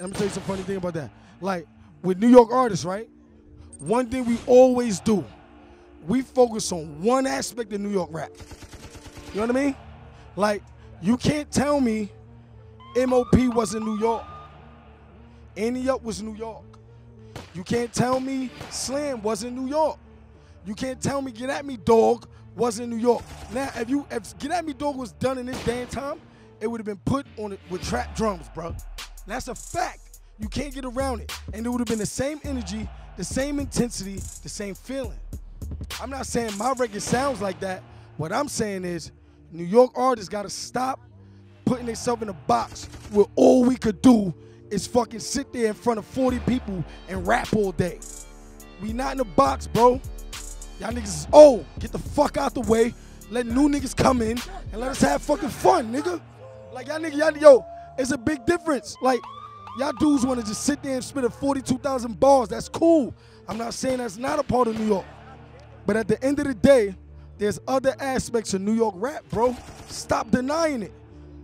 let me tell you some funny thing about that. Like with New York artists, right? One thing we always do, we focus on one aspect of New York rap. You know what I mean? Like you can't tell me MOP was in New York. Ante Up was New York. You can't tell me Slam was in New York. You can't tell me Get At Me Dog was in New York. Now, if you if Get At Me Dog was done in this damn time, it would have been put on it with trap drums, bro. That's a fact. You can't get around it. And it would have been the same energy, the same intensity, the same feeling. I'm not saying my record sounds like that. What I'm saying is New York artists gotta stop putting themselves in a box where all we could do is fucking sit there in front of 40 people and rap all day. We not in a box, bro. Y'all niggas is old. Get the fuck out the way. Let new niggas come in and let us have fucking fun, nigga. Like y'all niggas, y'all, yo, it's a big difference. Like y'all dudes want to just sit there and spit at 42,000 bars. That's cool. I'm not saying that's not a part of New York. But at the end of the day, there's other aspects of New York rap, bro. Stop denying it.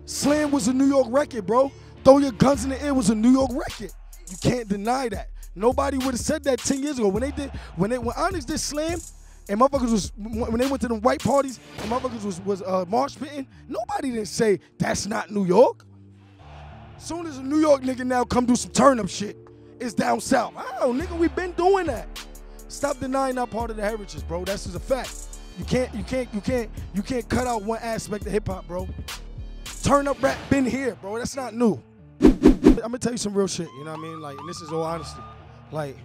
Slam was a New York record, bro. Throw your guns in the air was a New York record. You can't deny that. Nobody would have said that 10 years ago. When they did, when they when Onyx did Slam, and motherfuckers was when they went to the white parties, and motherfuckers was was uh, pitting, nobody didn't say that's not New York. As soon as a New York nigga now come do some turn up shit, it's down south. Oh, nigga, we been doing that. Stop denying that part of the heritage, bro. That's just a fact. You can't, you can't, you can't, you can't cut out one aspect of hip hop, bro. Turn up rap been here, bro. That's not new. I'm gonna tell you some real shit. You know what I mean? Like, and this is all honesty. Like,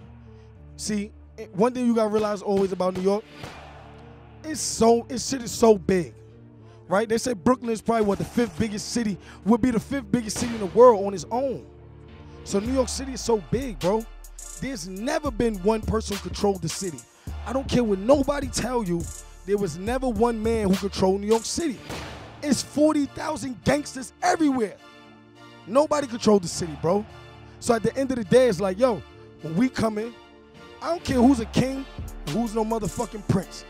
see, one thing you gotta realize always about New York, it's so, this shit is so big, right? They say Brooklyn is probably what the fifth biggest city would be the fifth biggest city in the world on its own. So New York City is so big, bro. There's never been one person who controlled the city. I don't care what nobody tell you. There was never one man who controlled New York City. It's 40,000 gangsters everywhere. Nobody controlled the city, bro. So at the end of the day, it's like, yo, when we come in, I don't care who's a king who's no motherfucking prince.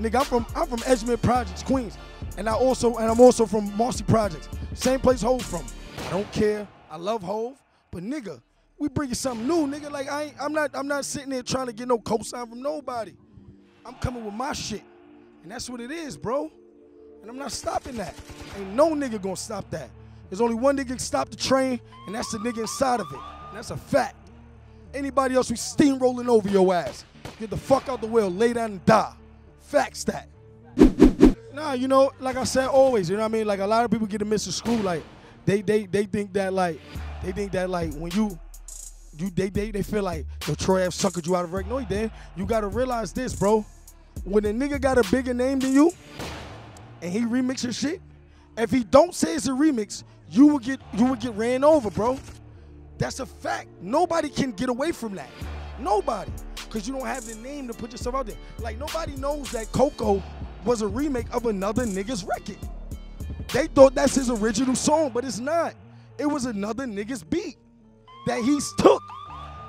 Nigga, I'm from I'm from Edgemont Projects, Queens, and I also and I'm also from Marcy Projects, same place Hov from. I don't care. I love Hov, but nigga, we bringing something new, nigga. Like I ain't, I'm not I'm not sitting there trying to get no cosign from nobody. I'm coming with my shit, and that's what it is, bro. And I'm not stopping that. Ain't no nigga gonna stop that. There's only one nigga can stop the train, and that's the nigga inside of it. And that's a fact. Anybody else who's steamrolling over your ass, get the fuck out the way, lay down and die. Facts that. Nah, you know, like I said always, you know what I mean? Like a lot of people get a Mr. Screw, like they they they think that like they think that like when you you they they, they feel like the Troy Ave suckered you out of record. No, he didn't. You gotta realize this, bro. When a nigga got a bigger name than you and he remixes shit, if he don't say it's a remix, you will get you will get ran over, bro. That's a fact. Nobody can get away from that. Nobody. Cause you don't have the name to put yourself out there. Like nobody knows that Coco was a remake of another nigga's record. They thought that's his original song, but it's not. It was another nigga's beat that he took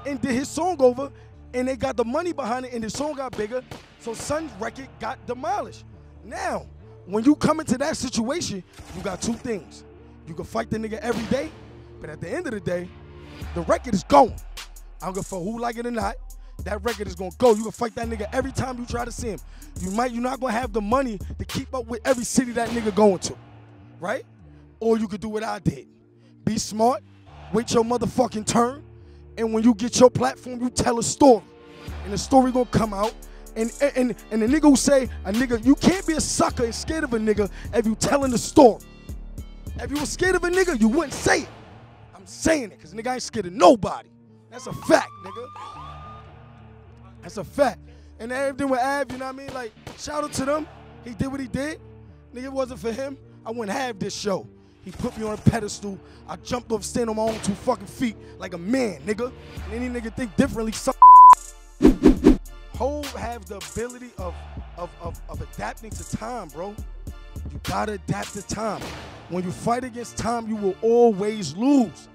and did his song over, and they got the money behind it, and the song got bigger. So Sun's record got demolished. Now, when you come into that situation, you got two things. You can fight the nigga every day, but at the end of the day, the record is going. I don't give a fuck who like it or not. That record is gonna go. You can fight that nigga every time you try to see him. You might you're not gonna have the money to keep up with every city that nigga going to, right? Or you could do what I did. Be smart, wait your motherfucking turn, and when you get your platform, you tell a story. And the story gonna come out. And and and the nigga who say a nigga, you can't be a sucker and scared of a nigga if you telling the story. If you were scared of a nigga, you wouldn't say it. I'm saying it, cause nigga ain't scared of nobody. That's a fact, nigga. That's a fact. And everything with Ave, you know what I mean? Like, shout out to them. He did what he did. Nigga, it wasn't for him. I wouldn't have this show. He put me on a pedestal. I jumped up, stand on my own two fucking feet like a man, nigga. And any nigga think differently, suck. Hov have the ability of, of, of, of adapting to time, bro. You gotta adapt to time. When you fight against time, you will always lose.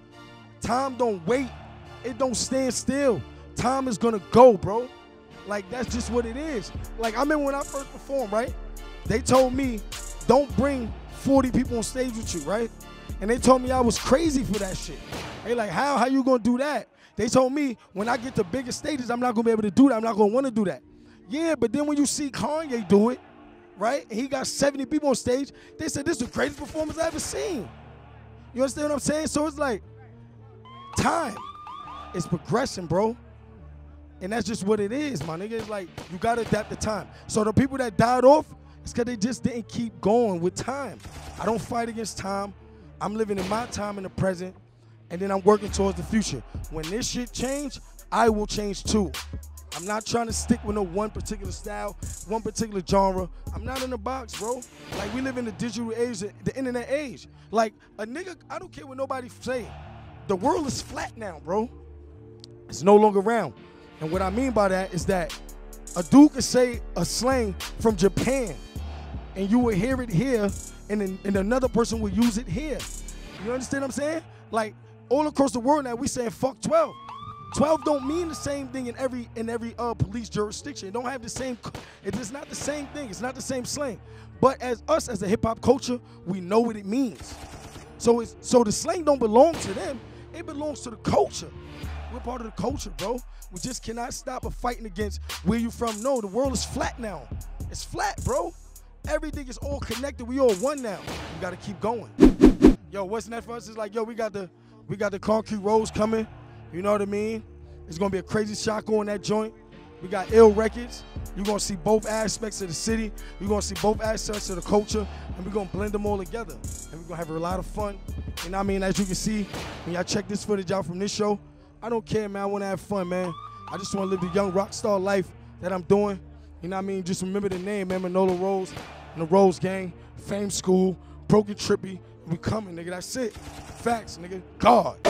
Time don't wait. It don't stand still. Time is gonna go, bro. Like that's just what it is. Like I remember when I first performed, right? They told me, don't bring 40 people on stage with you, right? And they told me I was crazy for that shit. They like, how? How you gonna do that? They told me when I get to bigger stages, I'm not gonna be able to do that. I'm not gonna want to do that. Yeah, but then when you see Kanye do it, right? And he got 70 people on stage, they said this is the greatest performance I ever seen. You understand what I'm saying? So it's like time. It's progression, bro. And that's just what it is, my nigga. It's like you gotta adapt the time. So the people that died off, it's because they just didn't keep going with time. I don't fight against time. I'm living in my time in the present, and then I'm working towards the future. When this shit change, I will change too. I'm not trying to stick with no one particular style, one particular genre. I'm not in a box, bro. Like we live in the digital age, the internet age. Like a nigga, I don't care what nobody say. The world is flat now, bro. It's no longer round. And what I mean by that is that a dude could say a slang from Japan, and you will hear it here, and then and another person will use it here. You understand what I'm saying? Like all across the world now, we saying fuck 12. 12 don't mean the same thing in every in every uh, police jurisdiction. It don't have the same. It is not the same thing. It's not the same slang. But as us as a hip hop culture, we know what it means. So it's so the slang don't belong to them. It belongs to the culture. We're part of the culture, bro. We just cannot stop a fighting against where you from. No, the world is flat now. It's flat, bro. Everything is all connected. We all one now. We gotta keep going. Yo, what's next for us is like, yo, we got the we got the concrete roads coming. You know what I mean? It's gonna be a crazy shot on that joint. We got ill records. You're gonna see both aspects of the city. You're gonna see both aspects of the culture, and we're gonna blend them all together. And we're gonna have a lot of fun. Know I mean? As you can see, when y'all check this footage out from this show, I don't care, man. I wanna have fun, man. I just wanna live the young rock star life that I'm doing. You know what I mean? Just remember the name, man. Manolo Rose and the Rose Gang, Fame School, Broken Trippy. We coming, nigga. That's it. Facts, nigga. God.